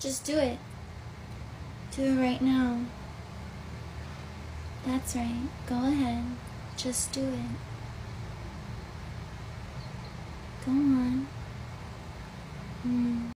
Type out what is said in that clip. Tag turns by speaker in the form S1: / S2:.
S1: Just do it. Do it right now. That's right. Go ahead. Just do it. Go on. Mm.